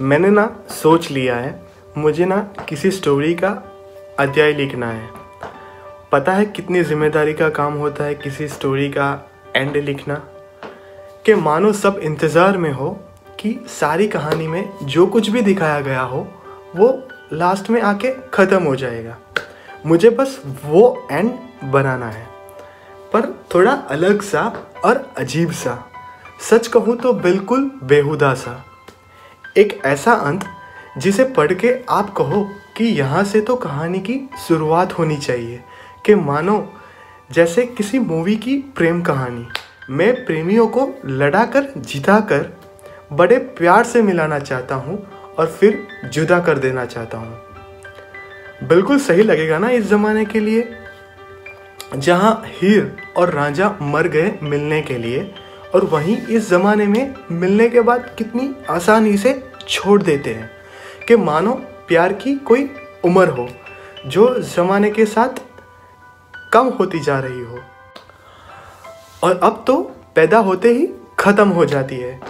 मैंने ना सोच लिया है, मुझे ना किसी स्टोरी का अध्याय लिखना है। पता है कितनी ज़िम्मेदारी का काम होता है किसी स्टोरी का एंड लिखना? कि मानो सब इंतज़ार में हो कि सारी कहानी में जो कुछ भी दिखाया गया हो, वो लास्ट में आके ख़त्म हो जाएगा। मुझे बस वो एंड बनाना है। पर थोड़ा अलग सा और अजीब सा। सच कहूँ तो बिल्कुल बेहुदा सा। एक ऐसा अंत जिसे पढ़ के आप कहो कि यहाँ से तो कहानी की शुरुआत होनी चाहिए। कि मानो, जैसे किसी मूवी की प्रेम कहानी, मैं प्रेमियों को लड़ा कर जिता कर बड़े प्यार से मिलाना चाहता हूँ और फिर जुदा कर देना चाहता हूँ। बिल्कुल सही लगेगा ना इस ज़माने के लिए? जहाँ हीर और राजा मर गए मिलने के लिए और वहीं इस ज़माने में मिलने के बाद कितनी आसानी से छोड़ देते हैं कि मानो प्यार की कोई उम्र हो, जो ज़माने के साथ कम होती जा रही हो। और अब तो पैदा होते ही ख़त्म हो जाती है।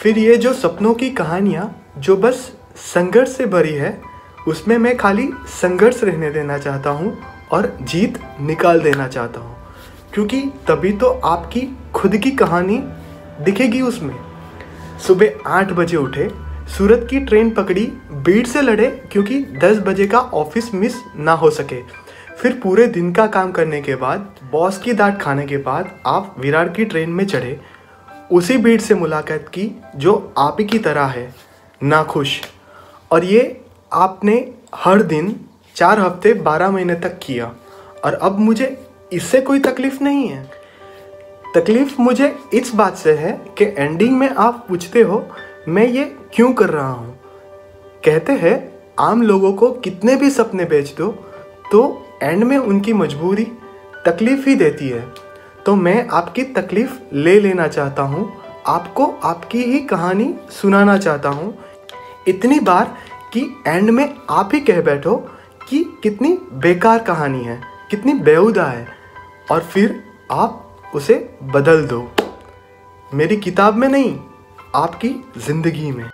फिर ये जो सपनों की कहानियाँ, जो बस संघर्ष से भरी है, उसमें मैं खाली संघर्ष रहने देना चाहता हूँ और जीत निकाल देना चाहता हूँ। क्योंकि तभी तो आपकी खुद की कहानी दिखेगी उसमें। सुबह आठ बजे उठे, सूरत की ट्रेन पकड़ी, भीड़ से लड़े, क्योंकि दस बजे का ऑफ़िस मिस ना हो सके। फिर पूरे दिन का काम करने के बाद, बॉस की डांट खाने के बाद आप विराट की ट्रेन में चढ़े। उसी भीड़ से मुलाकात की, जो आप ही की तरह है। नाखुश। और ये आपने हर दिन चार हफ़्ते बारह महीने तक किया। और अब मुझे इससे कोई तकलीफ़ नहीं है। तकलीफ़ मुझे इस बात से है कि एंडिंग में आप पूछते हो, मैं ये क्यों कर रहा हूँ? कहते हैं, आम लोगों को कितने भी सपने बेच दो तो एंड में उनकी मजबूरी तकलीफ़ ही देती है। तो मैं आपकी तकलीफ़ ले लेना चाहता हूँ, आपको आपकी ही कहानी सुनाना चाहता हूँ। इतनी बार कि एंड में आप ही कह बैठो कि कितनी बेकार कहानी है, कितनी बेहुदा है। और फिर आप उसे बदल दो। मेरी किताब में नहीं आपकी ज़िंदगी में।